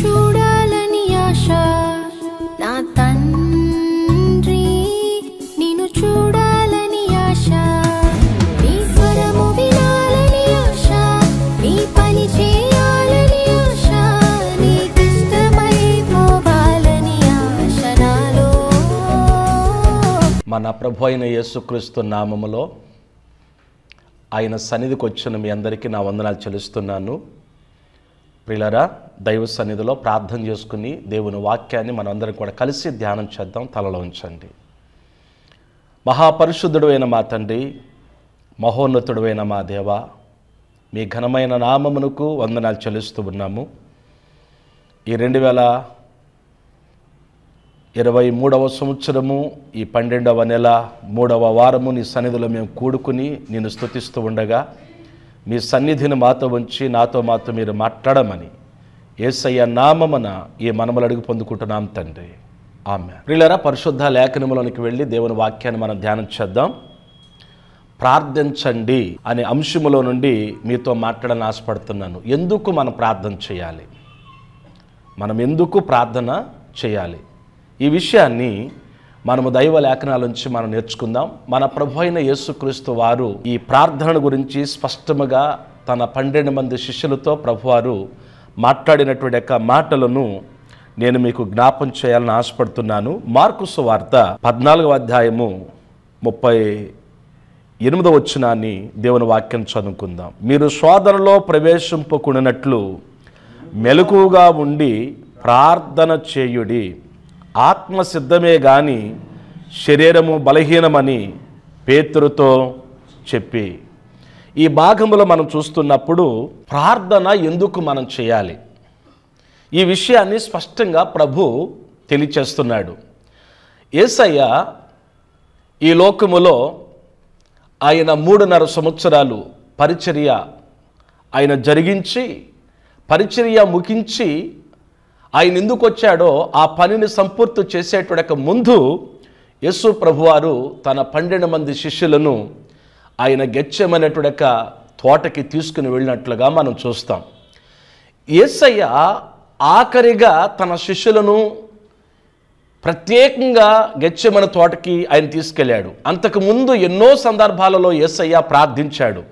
చూడాలని ఆశ. నా తండ్రి నిన్ను చూడాలని ఆశ. నీ స్వరము వినాలని ఆశ. నీ పని చేయాలని ఆశ. నీకిష్టమై పోవాలని ఆశ నాలో. మన ప్రభు అయిన యేసుక్రీస్తు నామములో ఆయన సన్నిధికి వచ్చిన మీ అందరికీ నా వందనాలు చెల్లిస్తున్నాను. ప్రిలరా దైవ సన్నిధిలో ప్రార్థన చేసుకుని దేవుని వాక్యాన్ని మనందరం కూడా కలిసి ధ్యానం చేద్దాం. తలలో ఉంచండి. మహాపరిశుద్ధుడైన మా తండ్రి మహోన్నతుడైన మా దేవ మీ ఘనమైన నామమునకు వందనాలు చెల్లిస్తూ ఉన్నాము. ఈ రెండు వేల ఇరవై మూడవ సంవత్సరము ఈ పన్నెండవ నెల మూడవ వారము నీ సన్నిధిలో మేము కూడుకుని నేను స్తుతిస్తూ ఉండగా మీ సన్నిధిని మాతో ఉంచి నాతో మాతో మీరు మాట్లాడమని ఏసయ్య నామమన ఈ మనములు అడుగు పొందుకుంటున్నాం తండ్రి. ఆమె ప్రిలరా పరిశుద్ధ లేఖనములోనికి వెళ్ళి దేవుని వాక్యాన్ని మనం ధ్యానం చేద్దాం. ప్రార్థించండి అనే అంశములో నుండి మీతో మాట్లాడని ఆశపడుతున్నాను. ఎందుకు మనం ప్రార్థన చేయాలి? మనం ఎందుకు ప్రార్థన చేయాలి? ఈ విషయాన్ని మనము దైవ లేఖనాల నుంచి మనం నేర్చుకుందాం. మన ప్రభు అయిన యేసుక్రీస్తు వారు ఈ ప్రార్థన గురించి స్పష్టముగా తన పన్నెండు మంది శిష్యులతో ప్రభువారు మాట్లాడినటువంటి యొక్క మాటలను నేను మీకు జ్ఞాపం చేయాలని ఆశపడుతున్నాను. మార్కుస్ వార్త పద్నాలుగవ అధ్యాయము ముప్పై ఎనిమిదో వచ్చినాన్ని దేవుని వాక్యం చదువుకుందాం. మీరు శోధనలో ప్రవేశింపకుడినట్లు మెలకుగా ఉండి ప్రార్థన చేయుడి. ఆత్మ సిద్ధమే గాని శరీరము బలహీనమని పేతురుతో చెప్పి ఈ భాగంలో మనం చూస్తున్నప్పుడు ప్రార్థన ఎందుకు మనం చేయాలి? ఈ విషయాన్ని స్పష్టంగా ప్రభు తెలియచేస్తున్నాడు. ఏసయ్య ఈ లోకములో ఆయన మూడున్నర సంవత్సరాలు పరిచర్య ఆయన జరిగించి పరిచర్య ముగించి ఆయన ఎందుకు వచ్చాడో ఆ పనిని సంపూర్తి చేసేటక ముందు యేసు ప్రభువారు తన పన్నెండు మంది శిష్యులను ఆయన గెచ్చమనేటువంటి తోటకి తీసుకుని వెళ్ళినట్లుగా మనం చూస్తాం. ఏసయ్య ఆఖరిగా తన శిష్యులను ప్రత్యేకంగా గెచ్చెమన తోటకి ఆయన తీసుకెళ్ళాడు. అంతకుముందు ఎన్నో సందర్భాలలో ఏసయ్య ప్రార్థించాడు.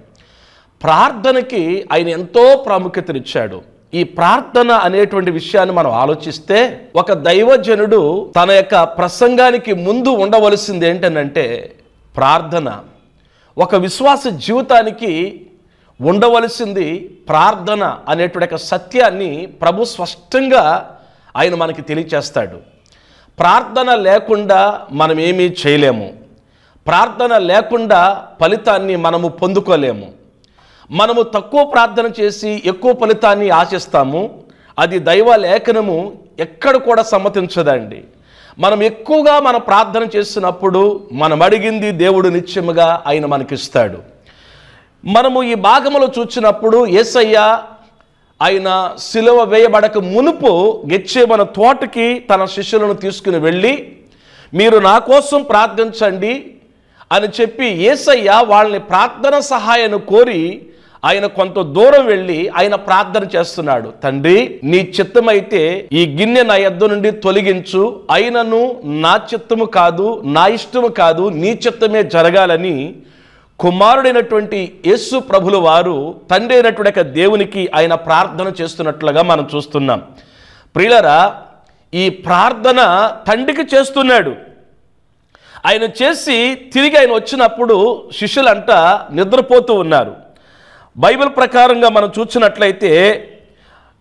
ప్రార్థనకి ఆయన ఎంతో ప్రాముఖ్యతనిచ్చాడు. ఈ ప్రార్థన అనేటువంటి విషయాన్ని మనం ఆలోచిస్తే ఒక దైవజనుడు తన యొక్క ప్రసంగానికి ముందు ఉండవలసింది ఏంటనంటే ప్రార్థన. ఒక విశ్వాస జీవితానికి ఉండవలసింది ప్రార్థన అనేటువంటి ఒక సత్యాన్ని ప్రభు స్పష్టంగా ఆయన మనకి తెలియచేస్తాడు. ప్రార్థన లేకుండా మనం ఏమీ చేయలేము. ప్రార్థన లేకుండా ఫలితాన్ని మనము పొందుకోలేము. మనము తక్కువ ప్రార్థన చేసి ఎక్కువ ఫలితాన్ని ఆశిస్తాము. అది దైవ లేఖనము ఎక్కడ కూడా సమ్మతించదండి. మనం ఎక్కువగా మన ప్రార్థన చేసినప్పుడు మనం అడిగింది దేవుడు నిత్యముగా ఆయన మనకిస్తాడు. మనము ఈ భాగములో చూసినప్పుడు యేసయ్య ఆయన సిలువ వేయబడక మునుపు గెచ్చే మన తోటకి తన శిష్యులను తీసుకుని వెళ్ళి మీరు నా కోసం ప్రార్థించండి అని చెప్పి యేసయ్య వాళ్ళని ప్రార్థన సహాయాన్ని కోరి ఆయన కొంత దూరం వెళ్ళి ఆయన ప్రార్థన చేస్తున్నాడు. తండ్రి నీ చిత్తమైతే ఈ గిన్నె నా ఎద్దు నుండి తొలగించు. అయినను నా చిత్తము కాదు నా ఇష్టము కాదు నీ చిత్తమే జరగాలని కుమారుడైనటువంటి యేసు ప్రభుల వారు తండ్రి అయినటువంటి దేవునికి ఆయన ప్రార్థన చేస్తున్నట్లుగా మనం చూస్తున్నాం. ప్రియులరా ఈ ప్రార్థన తండ్రికి చేస్తున్నాడు. ఆయన చేసి తిరిగి ఆయన వచ్చినప్పుడు శిష్యులంట నిద్రపోతూ ఉన్నారు. బైబిల్ ప్రకారంగా మనం చూసినట్లయితే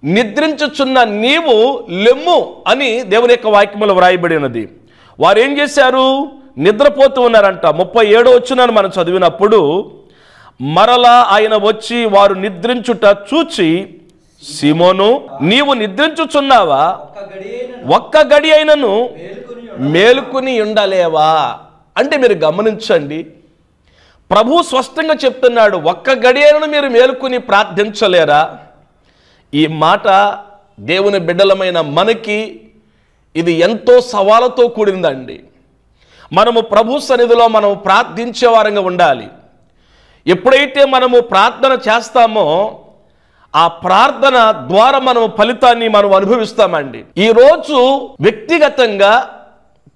నిద్రించుచున్న నీవు లెమ్ము అని దేవుని యొక్క వాక్యములు వ్రాయబడి ఉన్నది. వారు ఏం చేశారు? నిద్రపోతూ ఉన్నారంట. ముప్పై ఏడో వచ్చినాను మనం చదివినప్పుడు మరలా ఆయన వచ్చి వారు నిద్రించుట చూచి సిమోను నీవు నిద్రించుచున్నావా? ఒక్క గడి అయినను మేలుకుని ఉండలేవా? అంటే మీరు గమనించండి ప్రభు స్పష్టంగా చెప్తున్నాడు ఒక్క గడియలను మీరు మేలుకుని ప్రార్థించలేరా? ఈ మాట దేవుని బిడ్డలమైన మనకి ఇది ఎంతో సవాలుతో కూడిందండి. మనము ప్రభు సన్నిధిలో మనం ప్రార్థించే వారంగా ఉండాలి. ఎప్పుడైతే మనము ప్రార్థన చేస్తామో ఆ ప్రార్థన ద్వారా మనం ఫలితాన్ని మనం అనుభవిస్తామండి. ఈరోజు వ్యక్తిగతంగా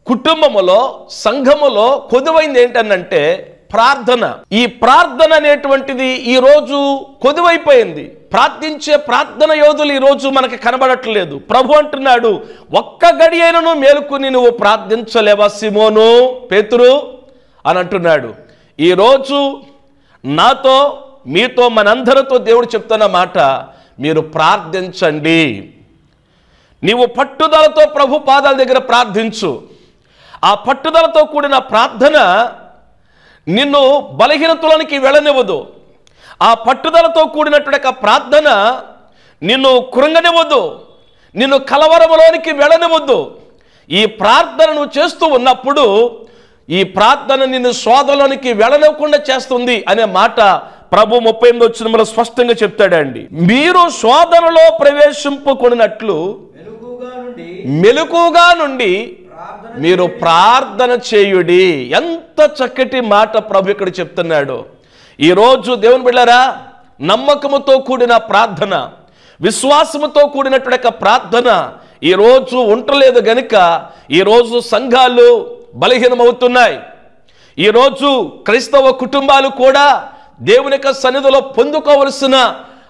కుటుంబములో సంఘములో కొదువైంది ఏంటనంటే ప్రార్థన. ఈ ప్రార్థన అనేటువంటిది ఈ రోజు కొదువైపోయింది. ప్రార్థించే ప్రార్థన యోధులు ఈ రోజు మనకి కనబడట్లేదు. ప్రభు అంటున్నాడు ఒక్క గడి అయినను మేలుకుని నువ్వు ప్రార్థించలేవా సిమోను పేతురు? అని అంటున్నాడు. ఈరోజు నాతో మీతో మనందరితో దేవుడు చెప్తున్న మాట మీరు ప్రార్థించండి. నీవు పట్టుదలతో ప్రభు పాదాల దగ్గర ప్రార్థించు. ఆ పట్టుదలతో కూడిన ప్రార్థన నిన్ను బలహీనతలోనికి వెళ్ళనివ్వదు. ఆ పట్టుదలతో కూడినటువంటి ప్రార్థన నిన్ను కృంగనివ్వదు. నిన్ను కలవరములోనికి వెళ్ళనివ్వదు. ఈ ప్రార్థన నువ్వు చేస్తూ ఉన్నప్పుడు ఈ ప్రార్థన నిన్ను శోధలోనికి వెళ్ళనివ్వకుండా చేస్తుంది అనే మాట ప్రభు ముప్పై ఎనిమిది వచ్చిన స్పష్టంగా చెప్తాడండి. మీరు శోధనలో ప్రవేశింపుకున్నట్లు మెలకుగా నుండి మీరు ప్రార్థన చేయుడి. ఎంత చక్కటి మాట ప్రభు ఇక్కడ చెప్తున్నాడు. ఈరోజు దేవుని బిళ్ళారా నమ్మకముతో కూడిన ప్రార్థన విశ్వాసముతో కూడినటువంటి యొక్క ప్రార్థన ఈరోజు ఉండలేదు గనుక ఈరోజు సంఘాలు బలహీనమవుతున్నాయి. ఈరోజు క్రైస్తవ కుటుంబాలు కూడా దేవుని యొక్క సన్నిధిలో పొందుకోవలసిన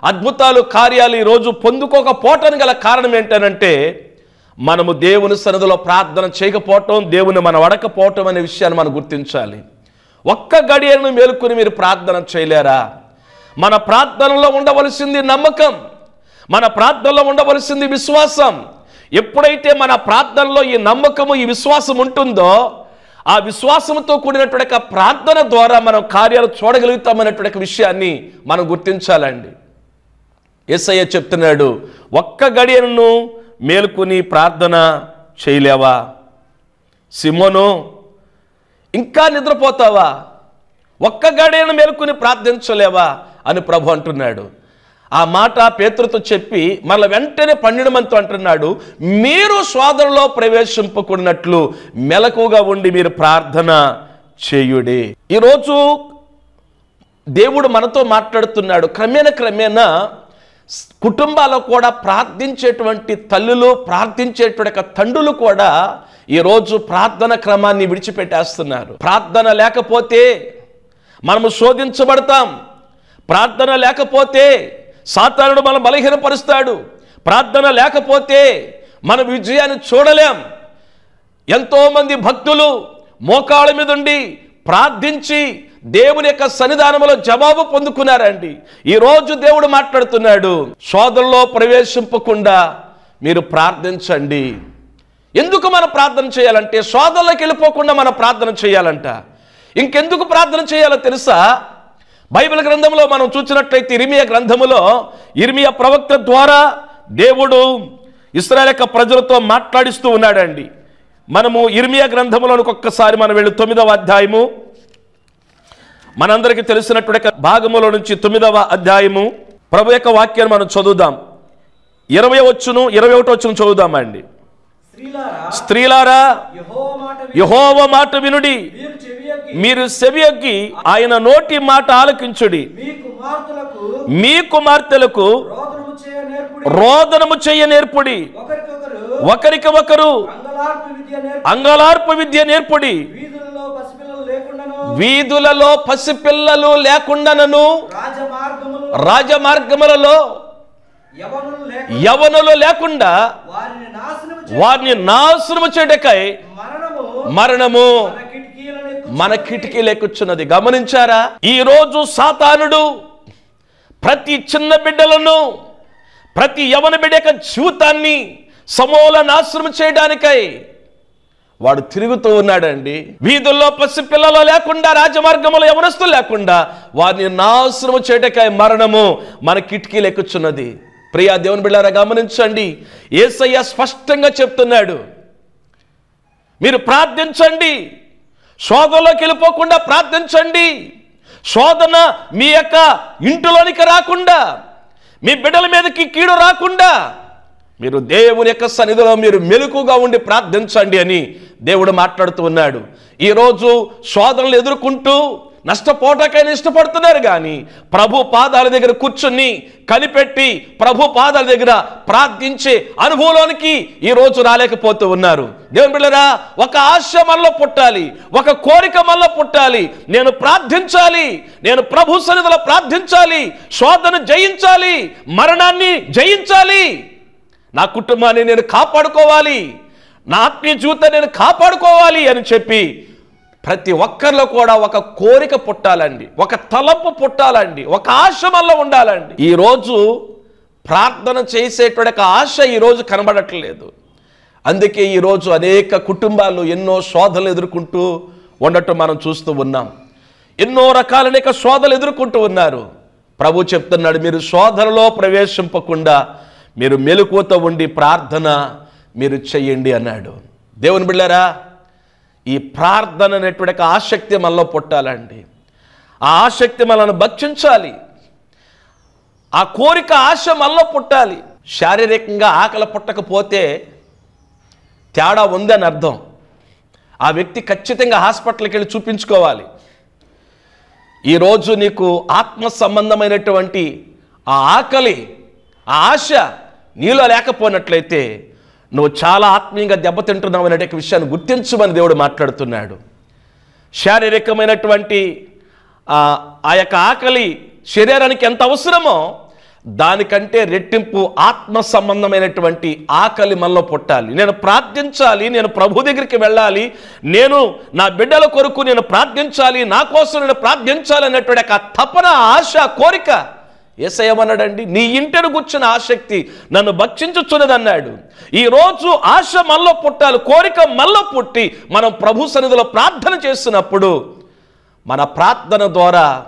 అద్భుతాలు కార్యాలు ఈరోజు పొందుకోకపోవటానికి గల కారణం ఏంటనంటే మనము దేవుని సన్నిధిలో ప్రార్థన చేయకపోవటం దేవుని మనం అడకపోవటం అనే విషయాన్ని మనం గుర్తించాలి. ఒక్క గడియను మేలుకొని మీరు ప్రార్థన చేయలేరా? మన ప్రార్థనలో ఉండవలసింది నమ్మకం. మన ప్రార్థనలో ఉండవలసింది విశ్వాసం. ఎప్పుడైతే మన ప్రార్థనలో ఈ నమ్మకము ఈ విశ్వాసం ఉంటుందో ఆ విశ్వాసంతో కూడినటువంటి ప్రార్థన ద్వారా మనం కార్యాలు చూడగలుగుతామనేటువంటి విషయాన్ని మనం గుర్తించాలండి. ఎస్ఐ చెప్తున్నాడు ఒక్క గడియను మేలుకుని ప్రార్థన చేయలేవా? సిమోను ఇంకా నిద్రపోతావా? ఒక్క గడియను మేలుకుని ప్రార్థించలేవా? అని ప్రభు అంటున్నాడు. ఆ మాట పేతృతో చెప్పి మళ్ళీ వెంటనే పన్నెండు మందితో అంటున్నాడు మీరు సోదరులో ప్రవేశింపకున్నట్లు మెలకుగా ఉండి మీరు ప్రార్థన చేయుడి. ఈరోజు దేవుడు మనతో మాట్లాడుతున్నాడు. క్రమేణ క్రమేణా స్- కుటుంబాల్లో కూడా ప్రార్థించేటువంటి తల్లులు ప్రార్థించేటువంటి తండ్రులు కూడా ఈరోజు ప్రార్థన క్రమాన్ని విడిచిపెట్టేస్తున్నారు. ప్రార్థన లేకపోతే మనము శోధించబడతాం. ప్రార్థన లేకపోతే సాతానుడు మనం బలహీనపరుస్తాడు. ప్రార్థన లేకపోతే మన విజయాన్ని చూడలేం. ఎంతోమంది భక్తులు మోకాళ్ళ మీద ఉండి ప్రార్థించి దేవుని యొక్క సన్నిధానంలో జవాబు పొందుకున్నారండి. ఈరోజు దేవుడు మాట్లాడుతున్నాడు శోధనలో ప్రవేశింపకుండా మీరు ప్రార్థించండి. ఎందుకు మనం ప్రార్థన చేయాలంటే శోధనలోకి వెళ్ళిపోకుండా మనం ప్రార్థన చేయాలంట. ఇంకెందుకు ప్రార్థన చేయాలో తెలుసా? బైబిల్ గ్రంథంలో మనం చూసినట్లయితే ఇరిమియా గ్రంథములో ఇరిమియా ప్రవక్త ద్వారా దేవుడు ఇస్రాయల్ యొక్క ప్రజలతో మాట్లాడిస్తూ ఉన్నాడండి. మనము ఇర్మియా గ్రంథంలోనికి ఒక్కసారి మనం వెళ్ళి తొమ్మిదవ అధ్యాయము. మనందరికీ తెలిసినటువంటి భాగములో నుంచి తొమ్మిదవ అధ్యాయము. ప్రభు యొక్క వాక్యాన్ని మనం చదువుదాం. ఇరవై వచ్చును ఇరవై ఒకటి వచ్చును చదువుదామండి స్త్రీలారా యెహోవా మాట వినుడి. మీరు సెవియొగ్గి ఆయన నోటి మాట ఆలకించుడి. మీ కుమార్తెలకు మీ కుమార్తెలకు రోదనము చేయ నేర్పుడి. ఒకరికి ఒకరు అంగలార్పు విద్య నేర్పుడి. వీధులలో పసిపిల్లలు లేకుండానను రాజమార్గములు రాజమార్గములలో యవనులు లేక యవనులు లేకుండా వారిని నాశనము చేయటకై మరణము మన కిటికీ లేకొచ్చున్నది గమనించారా? ఈ రోజు సాతానుడు ప్రతి చిన్న బిడ్డలను ప్రతి యవన బిడ్డ యొక్క జీవితాన్ని సమూల నాశనం చేయడానికై వాడు తిరుగుతూ ఉన్నాడండి. వీధుల్లో పసిపిల్లలు లేకుండా రాజమార్గములు ఎవరస్తులు లేకుండా వారిని నాశనము చేయటకాయ మరణము మన కిటికీలు ఎక్కుచున్నది. ప్రియా దేవుని బిళ్ళారా గమనించండి. ఏసయ్య స్పష్టంగా చెప్తున్నాడు. మీరు ప్రార్థించండి. శోధనలోకి వెళ్ళిపోకుండా ప్రార్థించండి. శోధన మీ యొక్క ఇంటిలోనికి రాకుండా మీ బిడ్డల మీదకి కీడు రాకుండా మీరు దేవుని యొక్క సన్నిధిలో మీరు మెలకుగా ఉండి ప్రార్థించండి అని దేవుడు మాట్లాడుతూ ఉన్నాడు. ఈరోజు శోధనలు ఎదుర్కొంటూ నష్టపోవటాకైనా ఇష్టపడుతున్నారు కానీ ప్రభు పాదాల దగ్గర కూర్చుని కనిపెట్టి ప్రభు పాదాల దగ్గర ప్రార్థించే అనుభవంలోనికి ఈ రోజు రాలేకపోతూ ఉన్నారు. దేవుని బిళ్ళరా ఒక ఆశ మనలో పుట్టాలి ఒక కోరిక మనలో పుట్టాలి. నేను ప్రార్థించాలి నేను ప్రభు సన్నిధిలో ప్రార్థించాలి శోధను జయించాలి మరణాన్ని జయించాలి. నా కుటుంబాన్ని నేను కాపాడుకోవాలి. నా ఆత్మీయ జీవితం నేను కాపాడుకోవాలి అని చెప్పి ప్రతి ఒక్కరిలో కూడా ఒక కోరిక పుట్టాలండి. ఒక తలంపు పుట్టాలండి. ఒక ఆశ మనలో ఉండాలండి. ఈరోజు ప్రార్థన చేసేటువంటి ఒక ఆశ ఈరోజు కనబడట్లేదు. అందుకే ఈరోజు అనేక కుటుంబాలు ఎన్నో శోధనలు ఎదుర్కొంటూ ఉండటం మనం చూస్తూ ఉన్నాం. ఎన్నో రకాల అనేక శోధనలు ఎదుర్కొంటూ ఉన్నారు. ప్రభు చెప్తున్నాడు మీరు శోధనలో ప్రవేశింపకుండా మీరు మెలకువతో ఉండి ప్రార్థన మీరు చెయ్యండి అన్నాడు. దేవుని బిళ్ళారా ఈ ప్రార్థన అనేటువంటి ఆసక్తి మనలో పుట్టాలండి. ఆ ఆసక్తి మనల్ని భక్షించాలి. ఆ కోరిక ఆశ మనలో పుట్టాలి. శారీరకంగా ఆకలి పుట్టకపోతే తేడా ఉందని అర్థం. ఆ వ్యక్తి ఖచ్చితంగా హాస్పిటల్కి వెళ్ళి చూపించుకోవాలి. ఈరోజు నీకు ఆత్మ సంబంధమైనటువంటి ఆ ఆకలి ఆ ఆశ నీలో లేకపోయినట్లయితే నువ్వు చాలా ఆత్మీయంగా దెబ్బతింటున్నావు అనే విషయాన్ని గుర్తించమని దేవుడు మాట్లాడుతున్నాడు. శారీరకమైనటువంటి ఆ యొక్క ఆకలి శరీరానికి ఎంత అవసరమో దానికంటే రెట్టింపు ఆత్మ సంబంధమైనటువంటి ఆకలి మనలో పుట్టాలి. నేను ప్రార్థించాలి నేను ప్రభు దగ్గరికి వెళ్ళాలి నేను నా బిడ్డల కొరకు నేను ప్రార్థించాలి నా కోసం నేను ప్రార్థించాలి అనేటువంటి ఒక తపన ఆశ కోరిక ఏసయమన్నాడండి నీ ఇంటిని కూర్చున్న ఆసక్తి నన్ను భక్షించుచున్నదన్నాడు. ఈరోజు ఆశ మల్ల పుట్టాలి కోరిక మల్ల పుట్టి మనం ప్రభు సన్నిధిలో ప్రార్థన చేస్తున్నప్పుడు మన ప్రార్థన ద్వారా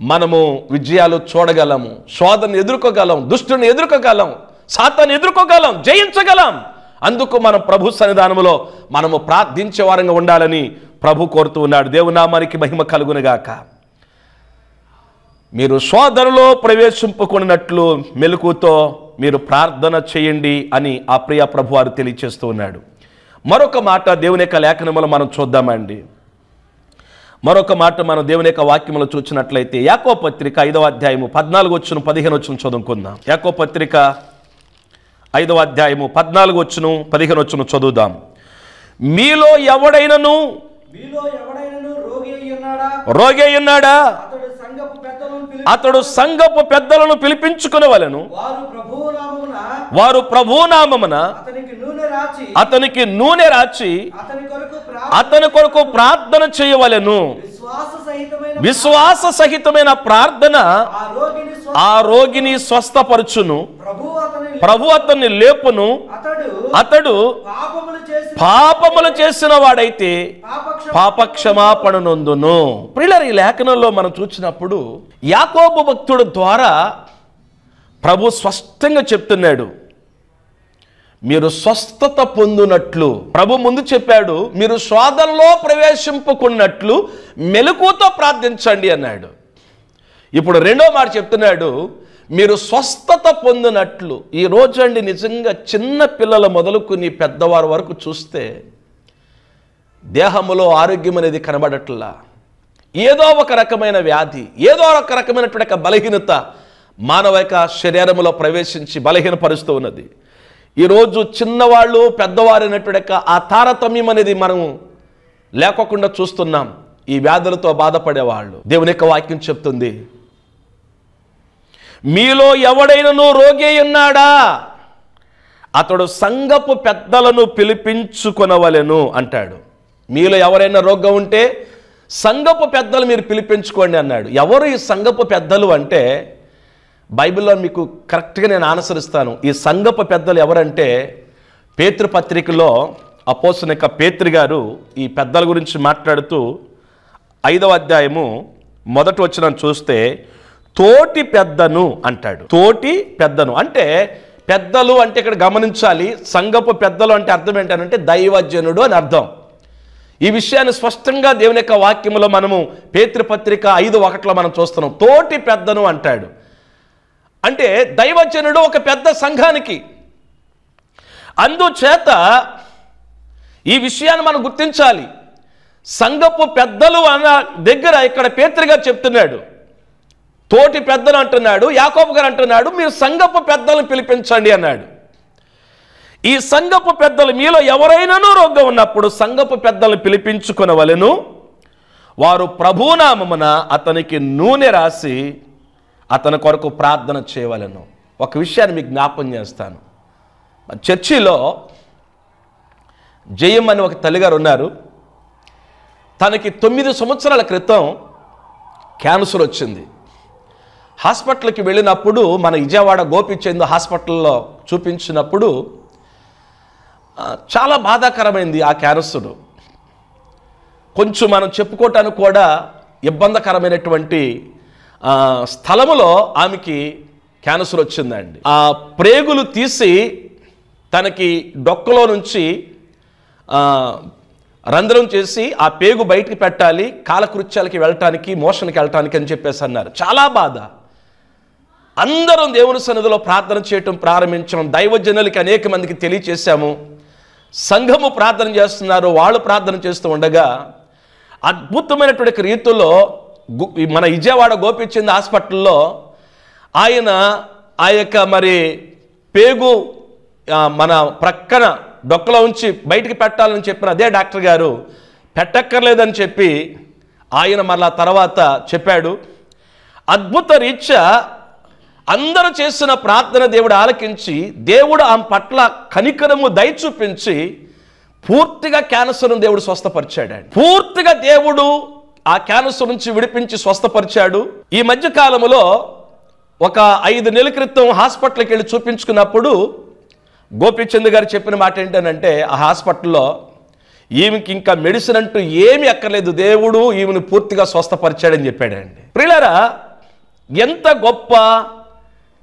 మనము విజయాలు చూడగలము శోధను ఎదుర్కోగలం దుష్టుని ఎదుర్కోగలం సాతాన్ని ఎదుర్కోగలం జయించగలం. అందుకు మనం ప్రభు సన్నిధానంలో మనము ప్రార్థించే వారంగా ఉండాలని ప్రభు కోరుతూ ఉన్నాడు. దేవునామానికి మహిమ కలుగునుగాక. మీరు శోధనలో ప్రవేశింపుకున్నట్లు మెలకుతో మీరు ప్రార్థన చేయండి అని ఆ ప్రియ ప్రభు వారు తెలియచేస్తూ ఉన్నాడు. మరొక మాట దేవుని యొక్క లేఖనములో మనం చూద్దామండి. మరొక మాట మనం దేవుని యొక్క వాక్యములో చూసినట్లయితే యాకో పత్రిక ఐదవ అధ్యాయము పద్నాలుగు వచ్చును పదిహేను వచ్చును చదువుకుందాం. యాకో పత్రిక ఐదవ అధ్యాయము పద్నాలుగు వచ్చును పదిహేను వచ్చును చదువుదాం. మీలో ఎవడైనను? రోగి అయి ఉన్నాడా రోగి అయి ఉన్నాడా అతడు సంఘపు పెద్దలను పిలిపించుకునవలెను వారు ప్రభునామమున అతనికి నూనె రాచి అతని కొరకు ప్రార్థన చేయవలెను. విశ్వాస సహితమైన ప్రార్థన ఆ రోగిని స్వస్థపరచును. ప్రభు అతన్ని లేపును. అతడు పాపములు చేసి పాపములు చేసిన వాడైతే పాపక్ష పాపక్షమాపణ నొందును ప్రియులర్ ఈ లేఖనంలో మనం చూసినప్పుడు యాకోబు భక్తుడు ద్వారా ప్రభు స్పష్టంగా చెప్తున్నాడు. మీరు స్వస్థత పొందునట్లు. ప్రభు ముందు చెప్పాడు మీరు శోధనలో ప్రవేశింపుకున్నట్లు మెలకుతో ప్రార్థించండి అన్నాడు. ఇప్పుడు రెండో మాట చెప్తున్నాడు మీరు స్వస్థత పొందినట్లు ఈ రోజు అండి నిజంగా చిన్న పిల్లల మొదలుకుని పెద్దవారి వరకు చూస్తే దేహములో ఆరోగ్యం అనేది కనబడట్లా. ఏదో ఒక రకమైన వ్యాధి ఏదో ఒక రకమైనటువంటి బలహీనత మానవ యొక్క శరీరంలో ప్రవేశించి బలహీనపరుస్తూ ఉన్నది. ఈరోజు చిన్నవాళ్ళు పెద్దవారైనటువంటి యొక్క ఆ తారతమ్యం అనేది మనం లేకోకుండా చూస్తున్నాం. ఈ వ్యాధులతో బాధపడేవాళ్ళు. దేవుని యొక్క వాక్యం చెప్తుంది మీలో ఎవడైనను రోగి ఉన్నాడా? అతడు సంఘపు పెద్దలను పిలిపించుకొనవలెను అంటాడు. మీలో ఎవరైనా రోగం ఉంటే సంఘపు పెద్దలు మీరు పిలిపించుకోండి అన్నాడు. ఎవరు ఈ సంఘపు పెద్దలు అంటే? బైబిల్లో మీకు కరెక్ట్గా నేను అనుసరిస్తాను ఈ సంఘపు పెద్దలు ఎవరంటే? పేతృపత్రికలో అపోసిన యొక్క పేతృ గారు ఈ పెద్దల గురించి మాట్లాడుతూ ఐదవ అధ్యాయము మొదటి వచ్చిన చూస్తే తోటి పెద్దను అంటాడు. తోటి పెద్దను అంటే పెద్దలు అంటే ఇక్కడ గమనించాలి. సంఘపు పెద్దలు అంటే అర్థం ఏంటంటే దైవజనుడు అని అర్థం. ఈ విషయాన్ని స్పష్టంగా దేవుని యొక్క వాక్యములో మనము పేతృపత్రిక ఐదు ఒకటిలో మనం చూస్తున్నాం. తోటి పెద్దను అంటాడు. అంటే దైవజనుడు ఒక పెద్ద సంఘానికి. అందుచేత ఈ విషయాన్ని మనం గుర్తించాలి. సంఘపు పెద్దలు అన్న దగ్గర ఇక్కడ పేత్రిగా చెప్తున్నాడు. తోటి పెద్దలు అంటున్నాడు యాకోబు గారు అంటున్నాడు మీరు సంగపు పెద్దలను పిలిపించండి అన్నాడు. ఈ సంగపు పెద్దలు మీలో ఎవరైనానూ రోగం ఉన్నప్పుడు సంగపు పెద్దలు పిలిపించుకునవలెను. వారు ప్రభునామమున అతనికి నూనె రాసి అతని కొరకు ప్రార్థన చేయవలెను. ఒక విషయాన్ని మీకు జ్ఞాపం చేస్తాను. చర్చిలో జయం అని ఒక తల్లిగారు ఉన్నారు. తనకి తొమ్మిది సంవత్సరాల క్రితం క్యాన్సర్ వచ్చింది. హాస్పిటల్కి వెళ్ళినప్పుడు మన విజయవాడ గోపిచంద్ హాస్పిటల్లో చూపించినప్పుడు చాలా బాధాకరమైంది ఆ క్యాన్సర్ కొంచెం మనం చెప్పుకోవటానికి కూడా ఇబ్బందికరమైనటువంటి స్థలములో ఆమెకి క్యాన్సర్ వచ్చిందండి. ఆ ప్రేగులు తీసి తనకి డొక్కలో నుంచి రంధ్రం చేసి ఆ పేగు బయటికి పెట్టాలి కాలకృత్యాలకి వెళ్ళటానికి మోషన్కి వెళ్ళటానికి అని చెప్పేసి అన్నారు. చాలా బాధ. అందరం దేవుని సన్నిధిలో ప్రార్థన చేయటం ప్రారంభించడం దైవజనులకి అనేక మందికి తెలియచేశాము. సంఘము ప్రార్థన చేస్తున్నారు. వాళ్ళు ప్రార్థన చేస్తూ ఉండగా అద్భుతమైనటువంటి రీతుల్లో మన విజయవాడ గోపిచంద్ హాస్పిటల్లో ఆయన ఆ యొక్క మరి పేగు మన ప్రక్కన డొక్కలో ఉంచి బయటికి పెట్టాలని చెప్పిన అదే డాక్టర్ గారు పెట్టక్కర్లేదని చెప్పి ఆయన మరలా తర్వాత చెప్పాడు. అద్భుత రీత్యా అందరూ చేసిన ప్రార్థన దేవుడు ఆలకించి దేవుడు ఆమె పట్ల కనికరము దయ చూపించి పూర్తిగా క్యాన్సర్ను దేవుడు స్వస్థపరిచాడు పూర్తిగా దేవుడు ఆ క్యాన్సర్ నుంచి విడిపించి స్వస్థపరిచాడు. ఈ మధ్య కాలంలో ఒక ఐదు నెలల క్రితం హాస్పిటల్కి వెళ్ళి చూపించుకున్నప్పుడు గోపీచంద్ గారు చెప్పిన మాట ఏంటనంటే ఆ హాస్పిటల్లో ఈమెకి ఇంకా మెడిసిన్ అంటూ ఏమి అక్కర్లేదు దేవుడు ఈమెను పూర్తిగా స్వస్థపరిచాడని చెప్పాడండి. ప్రియులారా ఎంత గొప్ప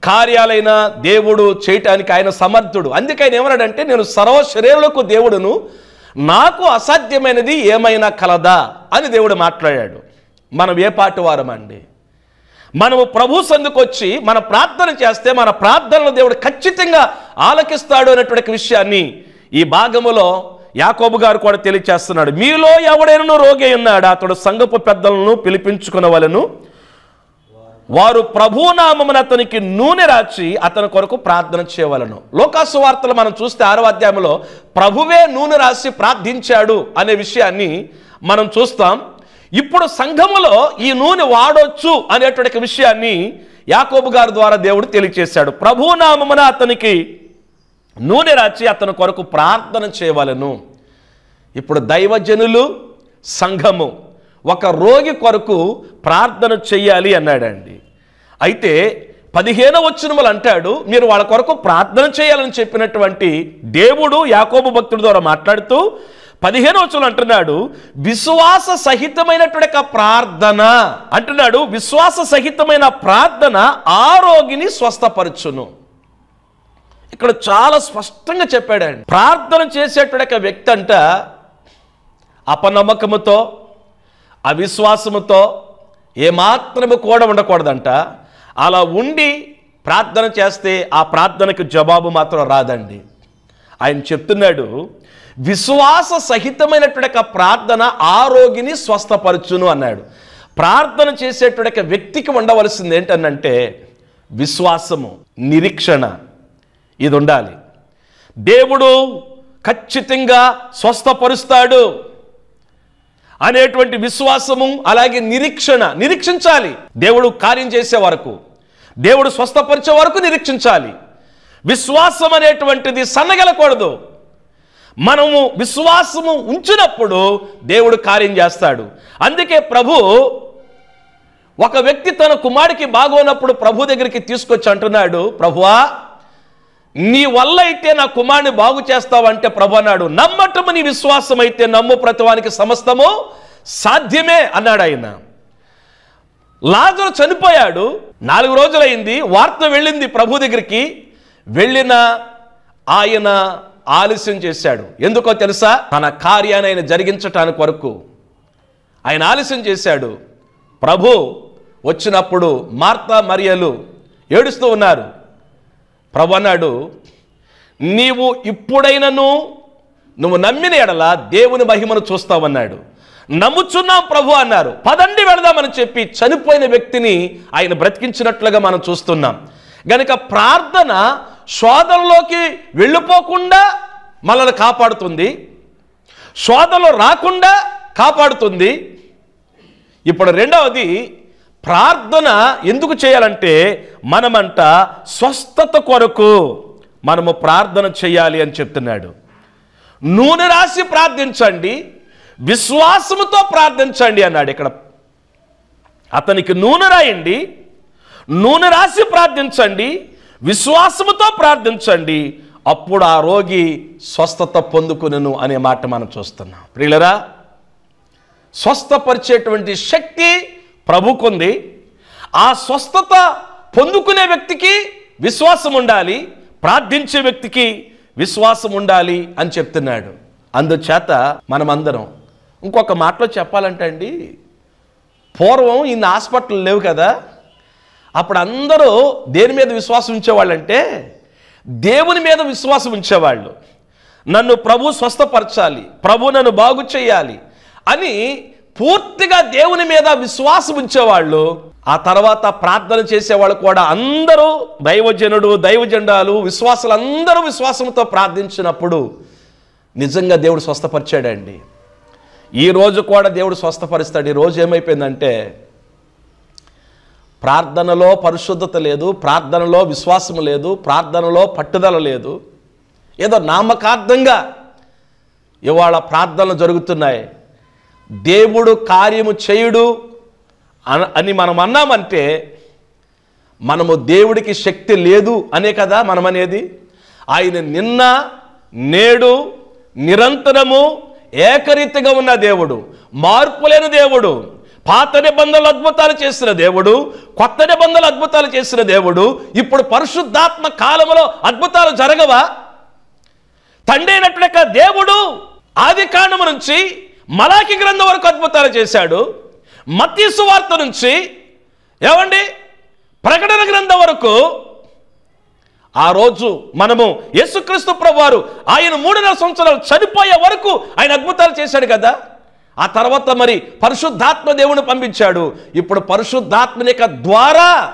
కార్యాలైన దేవుడు చేయటానికి ఆయన సమర్థుడు. అందుకే ఆయన ఏమన్నాడంటే నేను సర్వ శరీరులకు దేవుడును నాకు అసాధ్యమైనది ఏమైనా కలదా? అని దేవుడు మాట్లాడాడు. మనం ఏ పాటు వారమండి? మనము ప్రభు సందుకొచ్చి మన ప్రార్థన చేస్తే మన ప్రార్థనలు దేవుడు ఖచ్చితంగా ఆలకిస్తాడు అనేటువంటి విషయాన్ని ఈ భాగములో యాకోబు గారు కూడా తెలియచేస్తున్నాడు. మీలో ఎవడైనా రోగి ఉన్నాడు? అతడు సంఘపు పెద్దలను పిలిపించుకునవలను వారు ప్రభునామమున అతనికి నూనె రాచి అతని కొరకు ప్రార్థన చేయవలను. లోకాసు వార్తలు మనం చూస్తే ఆరో అధ్యాయంలో ప్రభువే నూనె రాసి ప్రార్థించాడు అనే విషయాన్ని మనం చూస్తాం. ఇప్పుడు సంఘములో ఈ నూనె వాడొచ్చు అనేటువంటి విషయాన్ని యాకోబు గారి ద్వారా దేవుడు తెలియచేశాడు. ప్రభునామమున అతనికి నూనె రాచి అతని కొరకు ప్రార్థన చేయవలను. ఇప్పుడు దైవజనులు సంఘము ఒక రోగి కొరకు ప్రార్థన చెయ్యాలి అన్నాడండి. అయితే పదిహేను వచ్చినములు అంటాడు మీరు వాళ్ళ కొరకు ప్రార్థన చేయాలని చెప్పినటువంటి దేవుడు యాకోబు భక్తుడి ద్వారా మాట్లాడుతూ పదిహేను వచ్చులు అంటున్నాడు విశ్వాస సహితమైనటువంటి ఒక ప్రార్థన అంటున్నాడు విశ్వాస సహితమైన ప్రార్థన ఆ రోగిని స్వస్థపరచును. ఇక్కడ చాలా స్పష్టంగా చెప్పాడండి. ప్రార్థన చేసేటువంటి వ్యక్తి అంట అపనమ్మకముతో అవిశ్వాసముతో ఏమాత్రము కూడా ఉండకూడదంట. అలా ఉండి ప్రార్థన చేస్తే ఆ ప్రార్థనకు జవాబు మాత్రం రాదండి. ఆయన చెప్తున్నాడు విశ్వాస సహితమైనటువంటి ప్రార్థన ఆరోగిని స్వస్థపరచును అన్నాడు. ప్రార్థన చేసేటువంటి వ్యక్తికి ఉండవలసింది ఏంటనంటే విశ్వాసము నిరీక్షణ ఇది ఉండాలి దేవుడు ఖచ్చితంగా స్వస్థపరుస్తాడు. అనేటువంటి విశ్వాసము అలాగే నిరీక్షణ నిరీక్షించాలి. దేవుడు కార్యం చేసే వరకు దేవుడు స్వస్థపరిచే వరకు నిరీక్షించాలి. విశ్వాసం అనేటువంటిది సన్నగలకూడదు. మనము విశ్వాసము ఉంచినప్పుడు దేవుడు కార్యం చేస్తాడు. అందుకే ప్రభు ఒక వ్యక్తి తన కుమారుడికి బాగోనప్పుడు ప్రభు దగ్గరికి తీసుకొచ్చి అంటున్నాడు ప్రభువా నీ వల్ల అయితే నా కుమారుని బాగు చేస్తావంటే ప్రభు అన్నాడు. నమ్మటము నీ విశ్వాసం అయితే నమ్ము ప్రతివానికి సమస్తము సాధ్యమే అన్నాడు ఆయన. లాజరు చనిపోయాడు. నాలుగు రోజులైంది. వార్త వెళ్ళింది ప్రభు దగ్గరికి. వెళ్ళిన ఆయన ఆలస్యం చేశాడు. ఎందుకో తెలుసా? తన కార్యాన్ని ఆయన జరిగించటానికి వరకు. ఆయన ఆలస్యం చేశాడు. ప్రభు వచ్చినప్పుడు మార్తా మరియలు ఏడుస్తూ ఉన్నారు. ప్రభు నీవు ఇప్పుడైనను నువ్వు నమ్మిన ఎడల దేవుని మహిమను చూస్తావన్నాడు. నమ్ముచున్నాం ప్రభు అన్నారు. పదండి వెళదామని చెప్పి చనిపోయిన వ్యక్తిని ఆయన బ్రతికించినట్లుగా మనం చూస్తున్నాం. గనుక ప్రార్థన శోధనలోకి వెళ్ళిపోకుండా మనల్ని కాపాడుతుంది. శోధనలు రాకుండా కాపాడుతుంది. ఇప్పుడు రెండవది ప్రార్థన ఎందుకు చేయాలంటే మనమంట స్వస్థత కొరకు మనము ప్రార్థన చేయాలి అని చెప్తున్నాడు. నూనె రాసి ప్రార్థించండి విశ్వాసముతో ప్రార్థించండి అన్నాడు ఇక్కడ. అతనికి నూనె రాయండి నూనె రాసి ప్రార్థించండి విశ్వాసముతో ప్రార్థించండి అప్పుడు ఆ రోగి స్వస్థత పొందుకునను అనే మాట మనం చూస్తున్నాం. ప్రియులరా స్వస్థపరిచేటువంటి శక్తి ప్రభుకుంది ఆ స్వస్థత పొందుకునే వ్యక్తికి విశ్వాసం ఉండాలి ప్రార్థించే వ్యక్తికి విశ్వాసం ఉండాలి అని చెప్తున్నాడు. అందుచేత మనమందరం ఇంకొక మాటలో చెప్పాలంటే అండి పూర్వం ఇన్ని హాస్పిటల్ లేవు కదా అప్పుడు అందరూ దేని మీద విశ్వాసం ఉంచేవాళ్ళంటే దేవుని మీద విశ్వాసం ఉంచేవాళ్ళు. నన్ను ప్రభు స్వస్థపరచాలి ప్రభు నన్ను బాగు చేయాలి అని పూర్తిగా దేవుని మీద విశ్వాసం ఉంచేవాళ్ళు ఆ తర్వాత ప్రార్థన చేసేవాళ్ళు కూడా అందరూ దైవజనుడు దైవజెండాలు విశ్వాసులు అందరూ విశ్వాసంతో ప్రార్థించినప్పుడు నిజంగా దేవుడు స్వస్థపరిచాడండి. ఈ రోజు కూడా దేవుడు స్వస్థపరుస్తాడు. ఈరోజు రోజు ఏమైపోయిందంటే ప్రార్థనలో పరిశుద్ధత లేదు ప్రార్థనలో విశ్వాసం లేదు ప్రార్థనలో పట్టుదల లేదు. ఏదో నామకార్థంగా ఇవాళ ప్రార్థనలు జరుగుతున్నాయి. దేవుడు కార్యము చేయుడు అని మనం అన్నామంటే మనము దేవుడికి శక్తి లేదు అనే కదా మనం అనేది ఆయన నిన్న నేడు నిరంతరము ఏకరీతిగా ఉన్న దేవుడు మార్పు లేని దేవుడు పాత నిబంధనలు అద్భుతాలు చేసిన దేవుడు కొత్త నిబంధనలు అద్భుతాలు చేసిన దేవుడు ఇప్పుడు పరిశుద్ధాత్మ కాలములో అద్భుతాలు జరగవా? తండ్రి దేవుడు ఆది కాండము నుంచి మలాకి గ్రంథం వరకు అద్భుతాలు చేశాడు. మత్స్సు వార్త నుంచి ఏమండి? ప్రకటన గ్రంథం వరకు ఆ రోజు మనము యేసుక్రీస్తు ప్రభువారు ఆయన మూడున్నర సంవత్సరాలు చనిపోయే వరకు ఆయన అద్భుతాలు చేశాడు కదా. ఆ తర్వాత మరి పరిశుద్ధాత్మ దేవుని పంపించాడు. ఇప్పుడు పరిశుద్ధాత్మనిక ద్వారా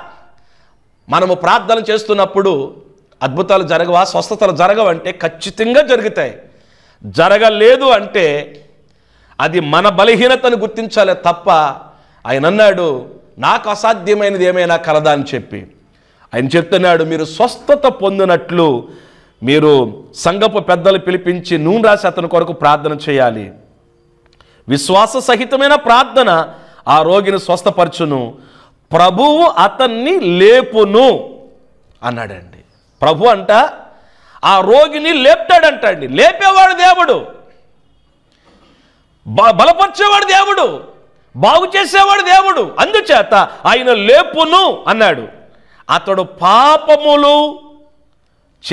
మనము ప్రార్థన చేస్తున్నప్పుడు అద్భుతాలు జరగవా? స్వస్థతలు జరగవంటే ఖచ్చితంగా జరుగుతాయి. జరగలేదు అంటే అది మన బలహీనతను గుర్తించాలే తప్ప ఆయన అన్నాడు నాకు అసాధ్యమైనది ఏమైనా కలదా అని చెప్పి. ఆయన చెప్తున్నాడు మీరు స్వస్థత పొందినట్లు మీరు సంగపు పెద్దలు పిలిపించి నూనె రాసి అతని కొరకు ప్రార్థన చేయాలి. విశ్వాస సహితమైన ప్రార్థన ఆ రోగిని స్వస్థపరచును. ప్రభువు అతన్ని లేపును అన్నాడండి. ప్రభు అంట ఆ రోగిని లేపుతాడంటండి. లేపేవాడు దేవుడు. బలపరిచేవాడు దేవుడు. బాగు చేసేవాడు దేవుడు. అందుచేత ఆయన లేపును అన్నాడు. అతడు పాపములు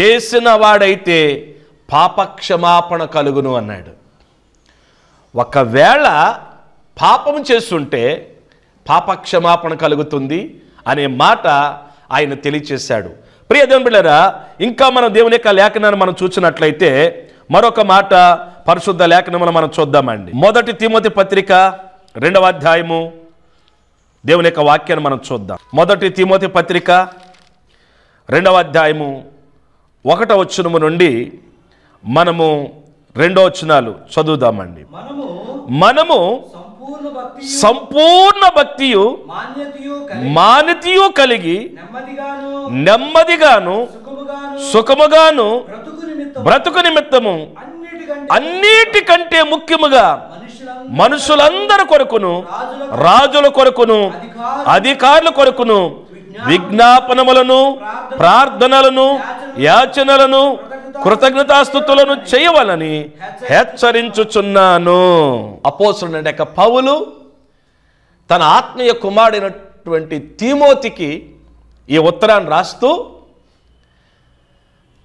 చేసిన వాడైతే పాపక్షమాపణ కలుగును అన్నాడు. ఒకవేళ పాపము చేస్తుంటే పాపక్షమాపణ కలుగుతుంది అనే మాట ఆయన తెలియచేశాడు. ప్రియ దేవుని బిళ్ళరా ఇంకా మనం దేవుని యొక్క లేఖనాన్ని మనం చూసినట్లయితే మరొక మాట పరిశుద్ధ లేఖనమును మనం చూద్దామండి. మొదటి తిమోతి పత్రిక రెండవ అధ్యాయము దేవుని యొక్క వాక్యాన్ని మనం చూద్దాం. మొదటి తిమోతి పత్రిక రెండవ అధ్యాయము ఒకటో వచనము నుండి మనము రెండో వచనాలు చదువుదామండి. మనము సంపూర్ణ భక్తి సంపూర్ణ భక్తియు మాన్యతయు కలిగి మానితియు కలిగి నెమ్మదిగాను సుఖముగాను బ్రతుకు నిమిత్తం బ్రతుకు నిమిత్తము అన్నిటికంటే అన్నిటికంటే ముఖ్యముగా మనుషులందరూ కొరకును రాజుల కొరకును అధికారులు అధికారుల కొరకును విజ్ఞాపనములను ప్రార్థనలను యాచనలను కృతజ్ఞతాస్థుతులను చేయవలని హెచ్చరించుచున్నాను. అపోసుడు యొక్క పౌలు తన ఆత్మీయ కుమారుడైనటువంటి తీమోతికి ఈ ఉత్తరాన్ని రాస్తూ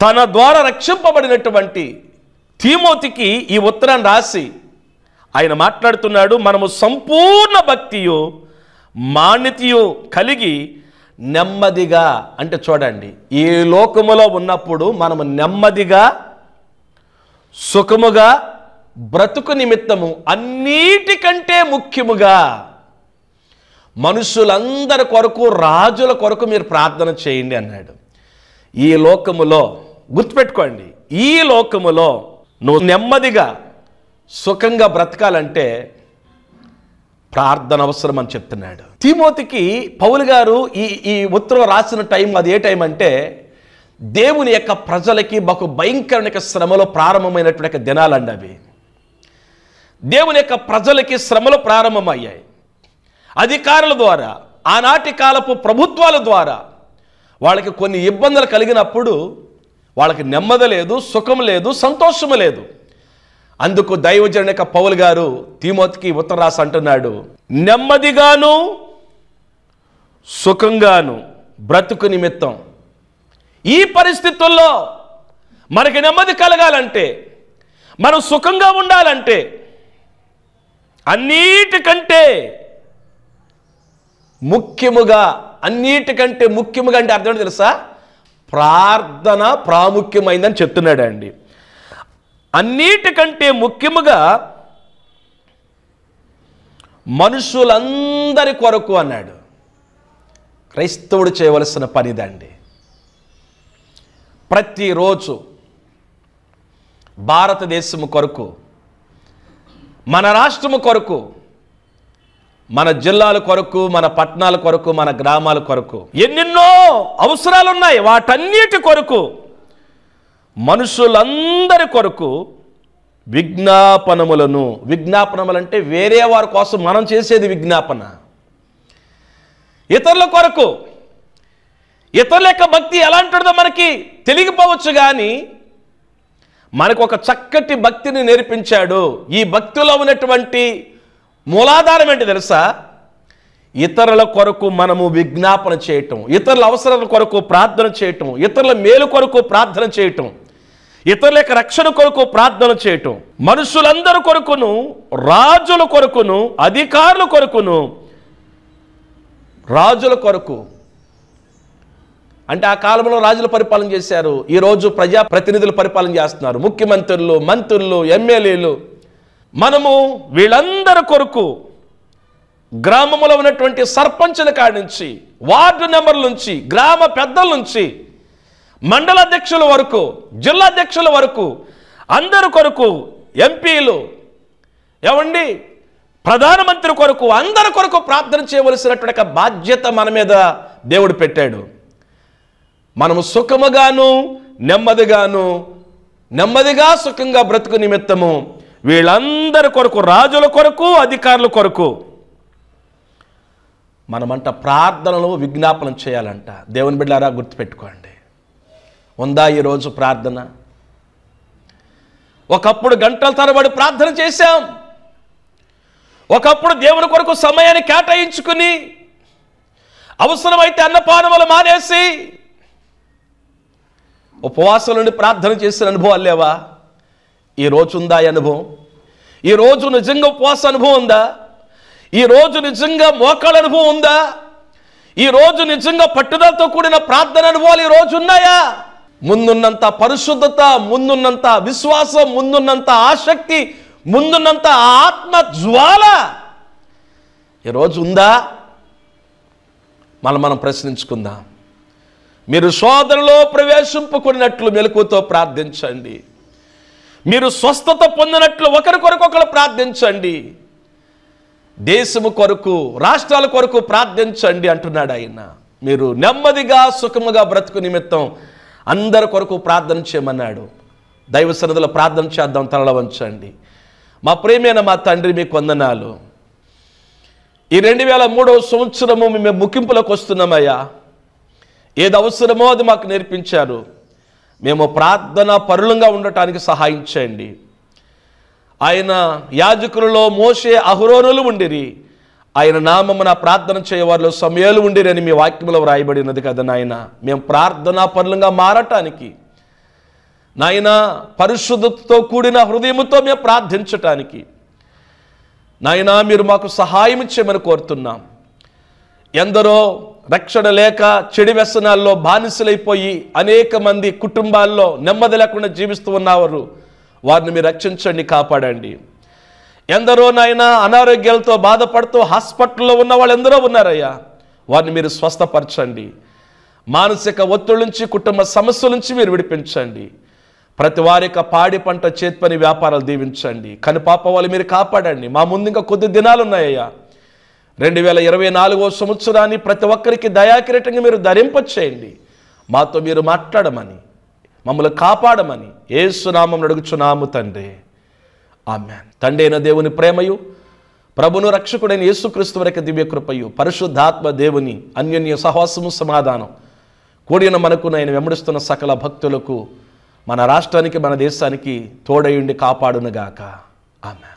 తన ద్వారా రక్షింపబడినటువంటి తీమోతికి ఈ ఉత్తరాన్ని రాసి ఆయన మాట్లాడుతున్నాడు మనము సంపూర్ణ భక్తియు మాన్యతయు కలిగి నెమ్మదిగా అంటే చూడండి ఈ లోకములో ఉన్నప్పుడు మనము నెమ్మదిగా సుఖముగా బ్రతుకు నిమిత్తము అన్నిటికంటే ముఖ్యముగా మనుషులందరి కొరకు రాజుల కొరకు మీరు ప్రార్థన చేయండి అన్నాడు. ఈ లోకములో గుర్తుపెట్టుకోండి ఈ లోకములో నువ్వు నెమ్మదిగా సుఖంగా బ్రతకాలంటే ప్రార్థన అవసరం అని చెప్తున్నాడు. తిమోతికి పౌలు గారు ఈ ఈ ఉత్తరం రాసిన టైం అది ఏ టైం అంటే దేవుని యొక్క ప్రజలకి బహు భయంకరమైన శ్రమలో ప్రారంభమైనటువంటి దినాలండి అవి. దేవుని యొక్క ప్రజలకి శ్రమలు ప్రారంభమయ్యాయి. అధికారుల ద్వారా ఆనాటి కాలపు ప్రభుత్వాల ద్వారా వాళ్ళకి కొన్ని ఇబ్బందులు కలిగినప్పుడు వాళ్ళకి నెమ్మది లేదు సుఖం లేదు సంతోషం లేదు. అందుకు దైవజన పౌల్ పౌలు గారు తీమోతికి ఉత్తర రాసి అంటున్నాడు నెమ్మదిగాను సుఖంగాను బ్రతుకు నిమిత్తం. ఈ పరిస్థితుల్లో మనకి నెమ్మది కలగాలంటే మనం సుఖంగా ఉండాలంటే అన్నిటికంటే ముఖ్యముగా అన్నిటికంటే ముఖ్యముగా అంటే అర్థం తెలుసా? ప్రార్థన ప్రాముఖ్యమైందని చెప్తున్నాడు అండి అన్నిటికంటే ముఖ్యముగా మనుషులందరి కొరకు అన్నాడు. క్రైస్తవుడు చేయవలసిన పనిదండి ప్రతిరోజు భారతదేశము కొరకు మన రాష్ట్రము కొరకు మన జిల్లాల కొరకు మన పట్టణాల కొరకు మన గ్రామాల కొరకు. ఎన్నెన్నో అవసరాలు ఉన్నాయి వాటన్నిటి కొరకు మనుషులందరి కొరకు విజ్ఞాపనములను విజ్ఞాపనములంటే వేరే వారి కోసం మనం చేసేది విజ్ఞాపన. ఇతరుల కొరకు ఇతరుల యొక్క భక్తి ఎలాంటిదో మనకి తెలియకపోవచ్చు కానీ మనకు ఒక చక్కటి భక్తిని నేర్పించాడు. ఈ భక్తిలో ఉన్నటువంటి మూలాధారం ఏంటి తెలుసా? ఇతరుల కొరకు మనము విజ్ఞాపన చేయటం ఇతరుల అవసరాల కొరకు ప్రార్థన చేయటం ఇతరుల మేలు కొరకు ప్రార్థన చేయటం ఇతరుల యొక్క రక్షణ కొరకు ప్రార్థన చేయటం మనుషులందరి కొరకును రాజుల కొరకును అధికారుల కొరకును రాజుల కొరకు. అంటే ఆ కాలంలో రాజులు పరిపాలన చేశారు. ఈరోజు ప్రజా ప్రతినిధులు పరిపాలన చేస్తున్నారు. ముఖ్యమంత్రులు మంత్రులు ఎమ్మెల్యేలు. మనము వీళ్ళందరి కొరకు గ్రామంలో ఉన్నటువంటి సర్పంచుల కాడి నుంచి వార్డు నెంబర్ల నుంచి గ్రామ పెద్దల నుంచి మండల అధ్యక్షుల వరకు జిల్లా అధ్యక్షుల వరకు అందరి కొరకు ఎంపీలు ఏమండి? ప్రధానమంత్రి కొరకు అందరి కొరకు ప్రార్థన చేయవలసినటువంటి బాధ్యత మన మీద దేవుడు పెట్టాడు. మనము సుఖముగాను నెమ్మదిగాను నెమ్మదిగా సుఖంగా బ్రతుకు నిమిత్తము వీళ్ళందరి కొరకు రాజుల కొరకు అధికారుల కొరకు. మనమంట ప్రార్థనలు విజ్ఞాపనం చేయాలంట. దేవుని బిడ్డారా గుర్తుపెట్టుకోండి. ఉందా ఈరోజు ప్రార్థన? ఒకప్పుడు గంటల తరబడి ప్రార్థన చేశాం. ఒకప్పుడు దేవుని కొరకు సమయాన్ని కేటాయించుకుని అవసరమైతే అన్నపానములు మానేసి ఉపవాసం నుండి ప్రార్థన చేసిన అనుభవాలు లేవా? ఈ రోజు ఉందా ఈ అనుభవం? ఈ రోజు నిజంగా ఉపవాస అనుభవం ఉందా? ఈ రోజు నిజంగా మోకాళ్ళ అనుభవం ఉందా? ఈ రోజు నిజంగా పట్టుదలతో కూడిన ప్రార్థన అనుభవాలు ఈ రోజు ఉన్నాయా? ముందున్నంత పరిశుద్ధత ముందున్నంత విశ్వాసం ముందున్నంత ఆసక్తి ముందున్నంత ఆత్మ జ్వాల ఈరోజు ఉందా? మనం మనం ప్రశ్నించుకుందాం. మీరు సోదరులో ప్రవేశింపుకున్నట్లు మెలకుతో ప్రార్థించండి. మీరు స్వస్థత పొందినట్లు ఒకరి కొరకు ఒకరు ప్రార్థించండి. దేశము కొరకు రాష్ట్రాల కొరకు ప్రార్థించండి అంటున్నాడు ఆయన. మీరు నెమ్మదిగా సుఖముగా బ్రతుకు నిమిత్తం అందరి కొరకు ప్రార్థన చేయమన్నాడు. దైవ సన్నిధిలో ప్రార్థన చేద్దాం తలల వంచండి. మా ప్రేమైన మా తండ్రి మీ కొందనాలు ఈ రెండు వేల మూడవ సంవత్సరము మేము ముగింపులకు వస్తున్నామయ్యా. ఏది అవసరమో అది మాకు నేర్పించారు. మేము ప్రార్థన పరులంగా ఉండటానికి సహాయం చేయండి. ఆయన యాజకులలో మోసే అహురోనులు ఉండిరి. ఆయన నామమున ప్రార్థన చేయవారిలో సమయాలు ఉండిరి అని మీ వాక్యంలో వ్రాయబడినది కదా నాయన. మేము ప్రార్థనా పరులంగా మారటానికి నాయన పరిశుద్ధతతో కూడిన హృదయముతో మేము ప్రార్థించటానికి నాయనా మీరు మాకు సహాయం చేయమని కోరుతున్నాం. ఎందరో రక్షణ లేక చెడు వ్యసనాల్లో బానిసలైపోయి అనేక మంది కుటుంబాల్లో నెమ్మది లేకుండా జీవిస్తూ ఉన్నవారు వారిని మీరు రక్షించండి కాపాడండి. ఎందరో నాయన అనారోగ్యాలతో బాధపడుతూ హాస్పిటల్లో ఉన్న వాళ్ళు ఎందరో ఉన్నారయ్యా వారిని మీరు స్వస్థపరచండి. మానసిక ఒత్తిడి నుంచి కుటుంబ సమస్యల నుంచి మీరు విడిపించండి. ప్రతి వారి యొక్క పాడి పంట చేతి పని వ్యాపారాలు దీవించండి. కను పాప వాళ్ళు మీరు కాపాడండి. మా ముందు ఇంకా కొద్ది దినాలు ఉన్నాయ్యా రెండు వేల ఇరవై నాలుగో సంవత్సరాన్ని ప్రతి ఒక్కరికి దయాకిరీటంగా మీరు ధరింపచేయండి. మాతో మీరు మాట్లాడమని మమ్మల్ని కాపాడమని ఏసునామం అడుగుచున్నాము తండ్రి. ఆమె తండ్రి అయిన దేవుని ప్రేమయు ప్రభును రక్షకుడైన యేసుక్రీస్తు వరకు దివ్య కృపయు పరిశుద్ధాత్మ దేవుని అన్యోన్య సహవాసము సమాధానం కూడిన మనకు నేను వెంబడిస్తున్న సకల భక్తులకు మన రాష్ట్రానికి మన దేశానికి తోడయుండి కాపాడునుగాక. ఆమె